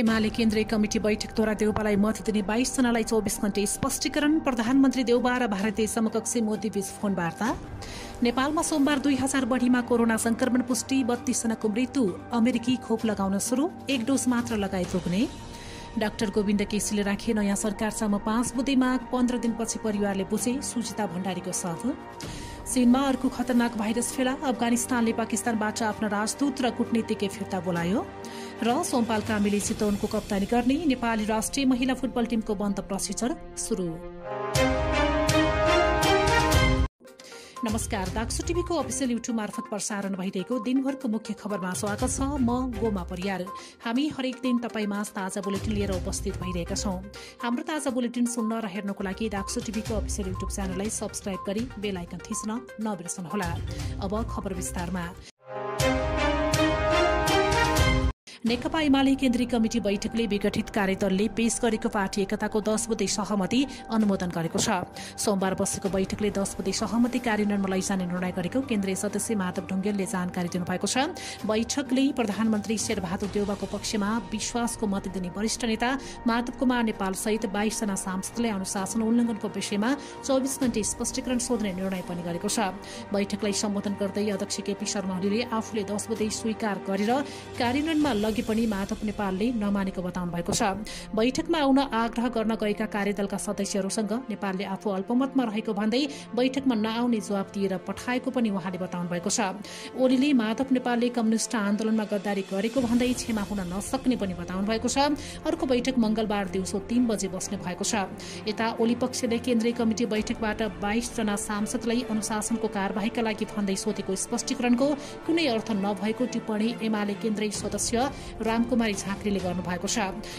एमाले केन्द्रीय कमिटी बैठकद्वारा देउबालाई मत दिने बाइसजनालाई चौबिस घण्टे स्पष्टीकरण प्रधानमन्त्री देउबा र भारतीय समकक्षी मोदी बीच फोन वार्ता नेपालमा सोमबार दुई हजार बढीमा कोरोना संक्रमण पुष्टि बत्तीसजनाको मृत्यु अमेरिकी खोप लगाउन सुरु एक डोज मात्र लगाए पुग्ने डाक्टर गोविन्द केसीले राखे नयाँ सरकारसम्म पाँच बुधे माग पन्ध्र दिनपछि परिवारले बुझे सुजिता भण्डारीको साथ। चीनमा अर्को खतरनाक भाइरस फेला अफगानिस्तानले पाकिस्तानबाट आफ्ना राजदूत र कूटनीतिज्ञ फिर्ता बोलायो र सोमपाल कामीले चितवनको कप्तानी गर्ने नेपाली राष्ट्रिय महिला फुटबल टिमको बन्द प्रशिक्षण शुरू नमस्कार। दाक्सु टिभीको अफिसियल युट्युब मार्फत प्रसारण भइरहेको दिनभरको मुख्य खबरमा स्वागत छ म गोमा परियार। हामी हरेक दिन तपाईँमा ताजा बुलेटिन लिएर उपस्थित भइरहेका छौँ। हाम्रो ताजा बुलेटिन सुन्न र हेर्नको लागि दाक्सु टिभीको अफिसियल युट्युब च्यानललाई सब्सक्राइब गरी बेल आइकन थिच्न नबिर्सनुहोला। अब खबर विस्तारमा। नेकपा एमाले केन्द्रीय कमिटी बैठकले विघटित कार्यदलले पेश गरेको पार्टी एकताको दश बुधे सहमति अनुमोदन गरेको छ। सोमबार बसेको बैठकले दश बुधे सहमति कार्यान्वयनमा लैजाने निर्णय गरेको केन्द्रीय सदस्य माधव ढुङ्गेलले जानकारी दिनुभएको छ। बैठकले प्रधानमन्त्री शेरबहादुर देउबाको पक्षमा विश्वासको मत दिने वरिष्ठ नेता माधव कुमार नेपाल सहित बाइसजना सांसदले अनुशासन उल्लङ्घनको विषयमा चौबिस घण्टे स्पष्टीकरण सोध्ने निर्णय पनि गरेको छ। बैठकलाई सम्बोधन गर्दै अध्यक्ष केपी शर्मा ओलीले आफूले दश बुधे स्वीकार गरेर कार्यान्वयनमा अघि पनि माधव नेपालले नमानेको बताउनु भएको छ। बैठकमा आउन आग्रह गर्न गएका कार्यदलका सदस्यहरूसँग नेपालले आफू अल्पमतमा रहेको भन्दै बैठकमा नआउने जवाब दिएर पठाएको पनि उहाँले बताउनु भएको छ। ओलीले माधव नेपालले कम्युनिष्ट आन्दोलनमा गद्दारी गरेको भन्दै क्षमा हुन नसक्ने पनि बताउनु भएको छ। अर्को बैठक मंगलबार दिउँसो तीन बजे बस्ने भएको छ। यता ओली पक्षले केन्द्रीय कमिटी बैठकबाट बाइसजना सांसदलाई अनुशासनको कार्यवाहीका लागि भन्दै सोधेको स्पष्टीकरणको कुनै अर्थ नभएको टिप्पणी एमाले केन्द्रीय सदस्य रामकुमारी झाँक्रीले गर्नुभएको छ।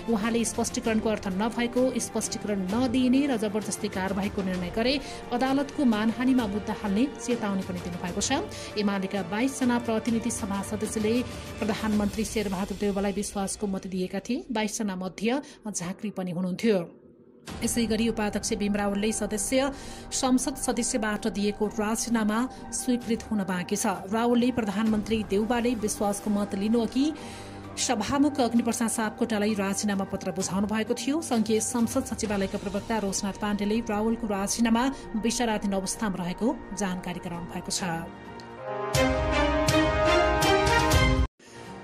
उहाँले स्पष्टीकरणको अर्थ नभएको स्पष्टीकरण नदिइने र जबरजस्ती कार्यवाहीको निर्णय गरे अदालतको मानहानीमा मुद्दा हाल्ने चेतावनी पनि दिनुभएको छ। एमालेका बाइसजना प्रतिनिधि सभा सदस्यले प्रधानमन्त्री शेरबहादुर देवलाई विश्वासको मत दिएका थिए। बाइसजना मध्ये झाँक्री पनि हुनुहुन्थ्यो। यसै गरी उपाध्यक्ष भीम रावलले सदस्य संसद सदस्यबाट दिएको राजीनामा स्वीकृत हुन बाँकी छ। रावलले प्रधानमन्त्री देउबाले विश्वासको मत लिनु अघि सभामुख अग्निप्रसाद सापकोटालाई राजीनामा पत्र बुझाउनु भएको थियो। संघीय संसद सचिवालयका प्रवक्ता रोशनाथ पाण्डेले रावलको राजीनामा विचाराधीन अवस्थामा रहेको जानकारी गराउनु भएको छ।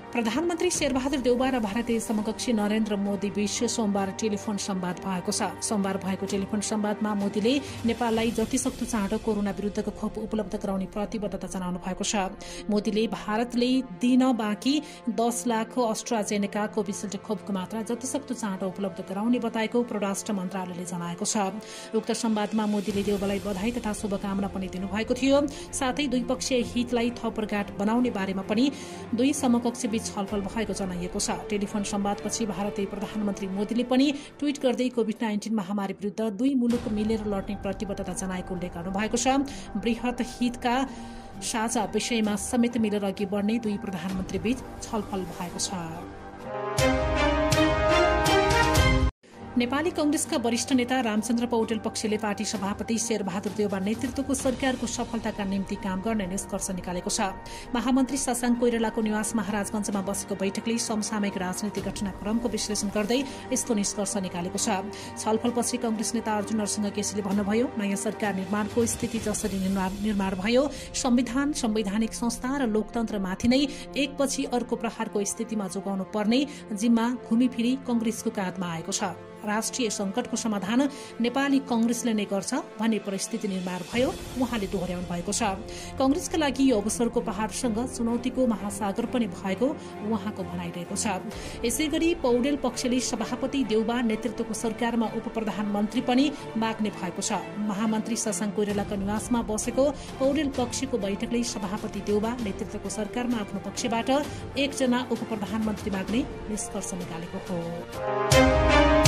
प्रधानमन्त्री शेरबहादुर देउबा र भारतीय समकक्षी नरेन्द्र मोदी बीच सोमबार टेलिफोन संवाद भएको छ। सोमबार भएको टेलिफोन संवादमा मोदीले नेपाललाई जतिसक्दो चाँडो कोरोना विरूद्धको खोप उपलब्ध गराउने प्रतिबद्धता जनाउनु भएको छ। मोदीले भारतले दिन बाँकी दस लाख अस्ट्राजेनेका कोभिसिल्ड खोपको मात्रा जतिसक्दो चाँडो उपलब्ध गराउने बताएको परराष्ट्र मन्त्रालयले जनाएको छ। उक्त संवादमा मोदीले देउबालाई बधाई तथा शुभकामना पनि दिनुभएको थियो। साथै द्विपक्षीय हितलाई थपरघाट बनाउने बारेमा पनि दुई समकक्ष बीच छलफल भएको जनाइएको छ। टेलिफोन संवादपछि भारतीय प्रधानमन्त्री मोदीले पनि ट्वीट गर्दै कोविड नाइन्टिन महामारी विरूद्ध दुई मुलुक मिलेर लड्ने प्रतिबद्धता जनाएको उल्लेख गर्नुभएको छ। वृहत हितका साझा विषयमा समेत मिलेर अघि बढ्ने दुई प्रधानमन्त्री बीच छलफल भएको छ। नेपाली कंग्रेसका वरिष्ठ नेता रामचन्द्र पौडेल पक्षले पार्टी सभापति शेरबहादुर देउबा नेतृत्वको सरकारको सफलताका निम्ति काम गर्ने निष्कर्ष निकालेको छ। महामन्त्री शशाङ्क कोइरालाको निवास महाराजगंजमा बसेको बैठकले समसामयिक राजनैतिक घटनाक्रमको विश्लेषण गर्दै यस्तो निष्कर्ष निकालेको छ। छलफलपछि कंग्रेस नेता अर्जुन नरसिंह केसीले भन्नुभयो नयाँ सरकार निर्माणको स्थिति जसरी निर्माण भयो संविधान संवैधानिक संस्था र लोकतन्त्रमाथि नै एकपछि अर्को प्रहारको स्थितिमा जोगाउनु पर्ने जिम्मा घुमिफिरी कंग्रेसको काँधमा आएको छ। राष्ट्रिय संकटको समाधान नेपाली कंग्रेसले नै गर्छ भन्ने परिस्थिति निर्माण भयो उहाँले दोहोर्याउनु भएको छ। कंग्रेसका लागि यो अवसरको पहाड़सँग चुनौतीको महासागर पनि भएको उहाँको भनाइरहेको छ। यसै गरी पौडेल पक्षले सभापति देउबा नेतृत्वको सरकारमा उप प्रधानमन्त्री पनि माग्ने भएको छ। महामन्त्री शशाङ्क कोइरालाको निवासमा बसेको पौडेल पक्षको बैठकले सभापति देउबा नेतृत्वको सरकारमा आफ्नो पक्षबाट एकजना उप प्रधानमन्त्री माग्ने निष्कर्ष निकालेको हो।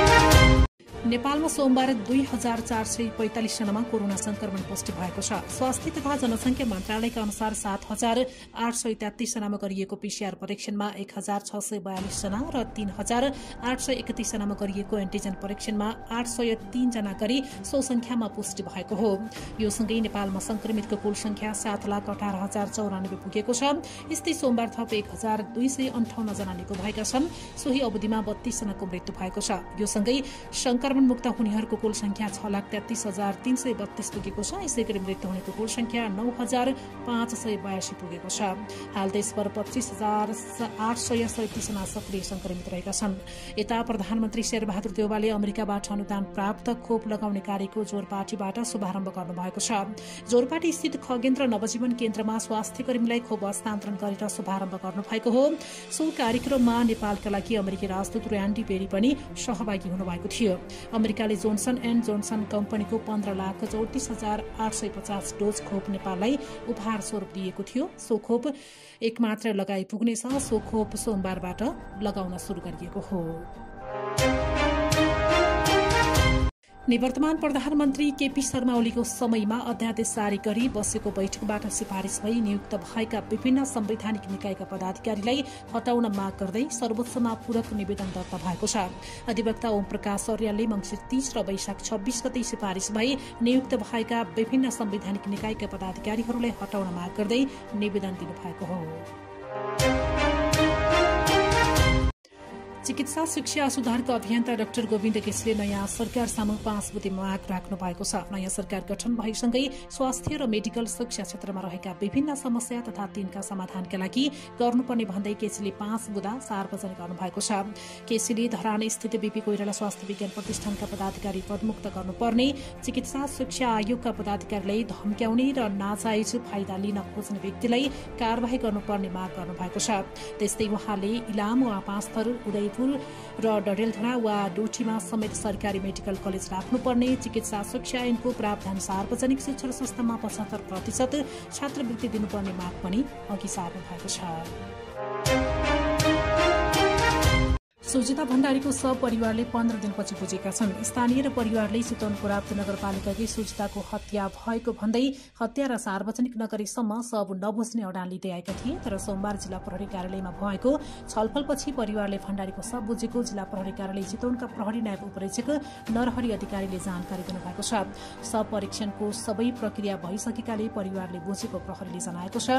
नेपालमा सोमबार दुई हजार चार सय पैंतालिसजनामा कोरोना संक्रमण पुष्टि भएको छ। स्वास्थ्य तथा जनसंख्या मन्त्रालयका अनुसार सात हजार आठ सय तेत्तीसजनामा गरिएको पीसीआर परीक्षणमा एक हजार छ सय बयालिसजना र तीन हजार आठ सय एकतिसजनामा गरिएको एन्टिजन परीक्षणमा आठ सय तीनजना गरी सो संख्यामा पुष्टि भएको हो। यो सँगै नेपालमा संक्रमितको कुल संख्या सात लाख अठार हजार चौरानब्बे पुगेको छ। यस्तै सोमबार थप एक हजार दुई सय अन्ठाउन्न जना निको भएका छन्। सोही अवधिमा बत्तीसजनाको मृत्यु भएको छ। यो सँगै संक्रमण मुक्त हुनेहरूको कुल संख्या छ लाख तेत्तीस हजार तीन सय बत्तीस पुगेको छ। यसै गरी मृत्यु हुनेको कुल संख्या नौ हजार पाँच सय बयासी पुगेको छ। हाल देशभर पच्चिस हजार आठ सय सैतिसजना सक्रिय संक्रमित रहेका छन्। यता प्रधानमन्त्री शेरबहादुर देवालले अमेरिकाबाट अनुदान प्राप्त खोप लगाउने कार्यको जोरपाटीबाट शुभारम्भ गर्नुभएको छ। जोरपाटी स्थित खगेन्द्र नवजीवन केन्द्रमा स्वास्थ्य कर्मीलाई खोप हस्तान्तरण गरेर शुभारम्भ गर्नुभएको हो। सो कार्यक्रममा नेपालका लागि अमेरिकी राजदूत ऱ्यान्डी पेरी पनि सहभागी हुनुभएको थियो। अमेरिकाले जोन्सन एण्ड जोन्सन कम्पनीको पन्ध्र लाख चौतिस हजार आठ सय पचास डोज खोप नेपाललाई उपहार स्वरूप दिएको थियो। सो खोप एक मात्र लगाई पुग्नेछ। सो खोप सोमबारबाट लगाउन शुरू गरिएको हो। निवर्तमान प्रधानमन्त्री केपी शर्मा ओलीको समयमा अध्यादेश जारी गरी बसेको बैठकबाट सिफारिश भई नियुक्त भएका विभिन्न संवैधानिक निकायका पदाधिकारीलाई हटाउन माग गर्दै सर्वोच्चमा पूरक निवेदन दर्ता भएको छ। अधिवक्ता ओम प्रकाश अर्यालले मंगिर तीस र वैशाख छब्बीस गते सिफारिश भई नियुक्त भएका विभिन्न संवैधानिक निकायका पदाधिकारीहरूलाई हटाउन माग गर्दै निवेदन दिनुभएको हो। चिकित्सा शिक्षा सुधारका अभियन्ता डाक्टर गोविन्द केसीले नयाँ सरकार सामु पाँच बुधे माग राख्नु भएको छ। नयाँ सरकार गठन भएसँगै स्वास्थ्य र मेडिकल शिक्षा क्षेत्रमा रहेका विभिन्न समस्या तथा तिनका समाधानका लागि गर्नुपर्ने भन्दै केसीले पाँच बुधा सार्वजनिक गर्नुभएको छ। केसीले धरान स्थित बीपी कोइराला स्वास्थ्य विज्ञान प्रतिष्ठानका पदाधिकारी पदमुक्त गर्नुपर्ने चिकित्सा शिक्षा आयोगका पदाधिकारीलाई धम्क्याउने र नाजायज फाइदा लिन खोज्ने व्यक्तिलाई कार्यवाही गर्नुपर्ने माग गर्नुभएको छ। त्यस्तै उहाँले इलाम वा पाँचथर उदय उदयपुर र डडेलधुरा वा डोटीमा समेत सरकारी मेडिकल कलेज राख्नुपर्ने चिकित्सा शिक्षा ऐनको प्रावधान सार्वजनिक शिक्षण संस्थामा पचहत्तर प्रतिशत छात्रवृत्ति दिनुपर्ने माग पनि अघि सार्नु भएको छ। सुजिता भण्डारीको परिवारले पन्ध्र दिनपछि बुझेका छन्। स्थानीय र परिवारले चितवनको राप्ती नगरपालिकाकै सुजिताको हत्या भएको भन्दै हत्या र सार्वजनिक नगरीसम्म सब नबुझ्ने अडान लिँदै आएका थिए तर सोमबार जिल्ला प्रहरी कार्यालयमा भएको छलफलपछि परिवारले भण्डारीको सब बुझेको जिल्ला प्रहरी कार्यालय चितवनका प्रहरी नायब उपरीक्षक नरहरी अधिकारीले जानकारी दिनुभएको छ। सब परीक्षणको सबै प्रक्रिया भइसकेकाले परिवारले बुझेको प्रहरीले जनाएको छ।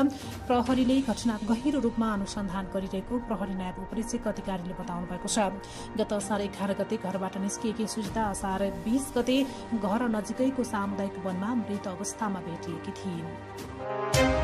प्रहरीले घटना गहिरो रूपमा अनुसन्धान गरिरहेको प्रहरी नायब उपरीक्षक अधिकारीले बताउनु भएको छ। गत असार एघार गते घरबाट निस्किएकी सुजिता असार बीस गते घर नजिकैको सामुदायिक वनमा मृत अवस्थामा भेटिएकी थिइन्।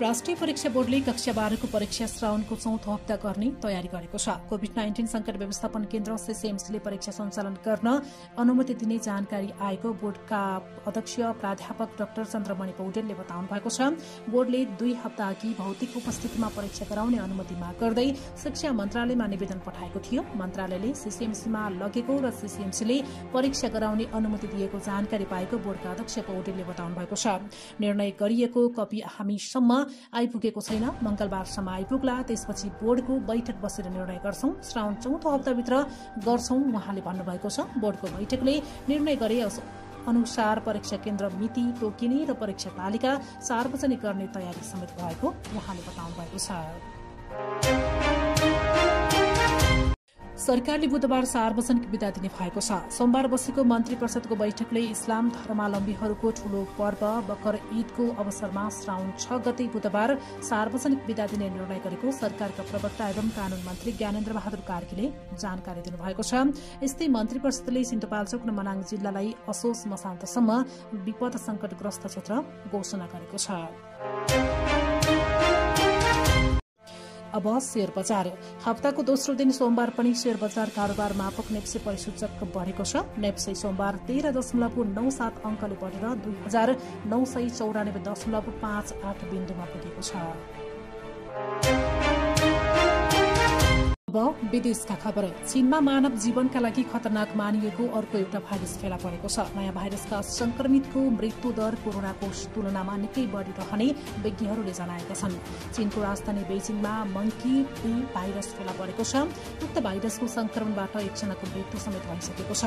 राष्ट्रिय परीक्षा बोर्डले कक्षा बाह्रको परीक्षा श्रावणको चौथो हप्ता गर्ने तयारी गरेको छ। कोविड नाइन्टिन संकट व्यवस्थापन केन्द्र सिसिएमसीले परीक्षा सञ्चालन गर्न अनुमति दिने जानकारी आएको बोर्डका अध्यक्ष प्राध्यापक डाक्टर चन्द्रमणि पौडेलले बताउनु भएको छ। बोर्डले दुई हप्ता अघि भौतिक उपस्थितिमा परीक्षा गराउने अनुमति माग गर्दै शिक्षा मन्त्रालयमा निवेदन पठाएको थियो। मन्त्रालयले सिसिएमसीमा लगेको र सिसिएमसीले परीक्षा गराउने अनुमति दिएको जानकारी पाएको बोर्डका अध्यक्ष पौडेलले बताउनु भएको छ। निर्णय गरिएको कपी हामीसम्म आइपुगेको छैन। मंगलबारसम्म आइपुग्ला। त्यसपछि बोर्डको बैठक बसेर निर्णय गर्छौं। श्रावण चौथो हप्ताभित्र गर्छौं उहाँले भन्नुभएको छ। बोर्डको बैठकले निर्णय गरे अनुसार परीक्षा केन्द्र मिति तोकिने र परीक्षा तालिका सार्वजनिक गर्ने तयारी समेत भएको उहाँले बताउनु भएको छ। सरकारले बुधबार सार्वजनिक विदा दिने भएको छ। सोमबार बसेको मन्त्री परिषदको बैठकले इस्लाम धर्मावलम्बीहरूको ठूलो पर्व बकर ईदको अवसरमा श्रावण छ गते बुधबार सार्वजनिक विदा दिने निर्णय गरेको सरकारका प्रवक्ता एवं कानून मन्त्री ज्ञानेन्द्र बहादुर कार्कीले जानकारी दिनुभएको छ। यस्तै मन्त्री परिषदले सिन्धुपाल्चोक र मनाङ जिल्लालाई असोज मसान्तसम्म विपद संकटग्रस्त क्षेत्र घोषणा गरेको छ। अब शेयर बजार। हप्ताको दोस्रो दिन सोमबार पनि शेयर बजार कारोबार मापक नेप्से परिसूचक बढ़ेको छ। नेप्से सोमबार तेह्र दशमलव नौ सात अङ्कले बढेर दुई हजार नौ सय चौरानब्बे दशमलव पाँच आठ बिन्दुमा पुगेको छ। अब विदेशका खबर। चीनमा मानव जीवनका लागि खतरनाक मानिएको अर्को एउटा भाइरस फेला परेको छ। नयाँ भाइरसका संक्रमितको मृत्यु दर कोरोनाको तुलनामा निकै बढ़ी रहने विज्ञहरूले जनाएका छन्। चीनको राजधानी बेजिङमा मंकी बी भाइरस फेला परेको छ। उक्त भाइरसको संक्रमणबाट एकजनाको मृत्यु समेत भइसकेको छ।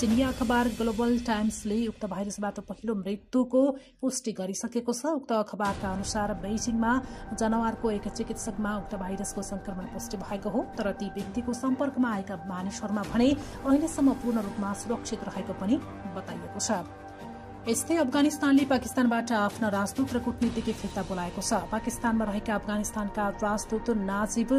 चिनिया अखबार ग्लोबल टाइम्सले उक्त भाइरसबाट पहिलो मृत्युको पुष्टि गरिसकेको छ। उक्त अखबारका अनुसार बेजिङमा जनावरको एक चिकित्सकमा उक्त भाइरसको संक्रमण पुष्टि भएको हो। ती व्यक्तिको सम्पर्कमा आएका मानिसहरूमा भने अहिलेसम्म पूर्ण रूपमा सुरक्षित रहेको पनि बताइएको छ। यस्तै अफगानिस्तानले पाकिस्तानबाट आफ्ना राजदूत र कूटनीतिज्ञ फिर्ता बोलाएको छ। पाकिस्तानमा रहेका अफगानिस्तानका राजदूत नाजिब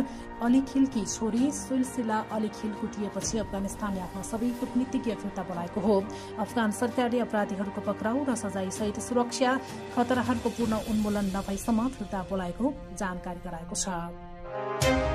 अली खिलकी छोरी सुलसिला अली खिल कुटिएपछि अफगानिस्तानले आफ्ना सबै कूटनीतिज्ञ फिर्ता बोलाएको हो। अफगान सरकारले अपराधीहरूको पक्राउ र सजाय सहित सुरक्षा खतराहरूको पूर्ण उन्मूलन नभएसम्म फिर्ता बोलाएको जानकारी गराएको छ।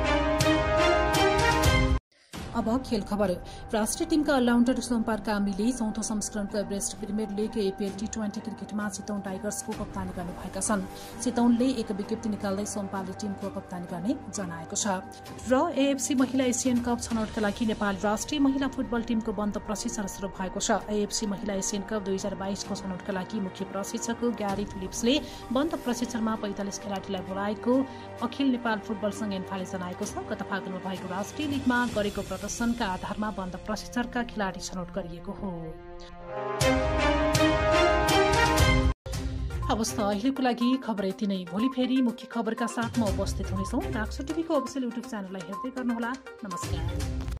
अब खेल खबर। राष्ट्रिय टीमका अलराउण्डर सोमपार कामीले चौथो संस्करणको Everest premier league APL T twenty क्रिकेटमा चितौन टाइगर्सको कप्तानी गर्नुभएका छन्। चितौनले एक विज्ञप्ति निकाल्दै सोमपालले टीमको कप्तानी गर्ने जनाएको छ। र एएफसी महिला एसियन कप छनौटका लागि नेपाल राष्ट्रिय महिला फुटबल टीमको बन्द प्रशिक्षण शुरू भएको छ। एएफसी महिला एसियन कप दुई हजार बाइसको छनौटका लागि मुख्य प्रशिक्षक ग्यारी फिलिप्सले बन्द प्रशिक्षणमा पैंतालिस खेलाडीलाई बोलाएको अखिल नेपाल फुटबल संघ एन्फाले जनाएको छ। गत फागुनमा भएको राष्ट्रिय लीगमा गरेको प्रदर्शनका आधारमा बन्द प्रशिक्षणका खेलाडी छनौट गरिएको हो। हवस् त अहिलेको लागि खबर यति नै। भोलि फेरि मुख्य खबरका साथमा उपस्थित हुनेछौँ। डाक्सु टिभीको अफिसियल युट्युब च्यानललाई हेर्दै गर्नुहोला। नमस्कार।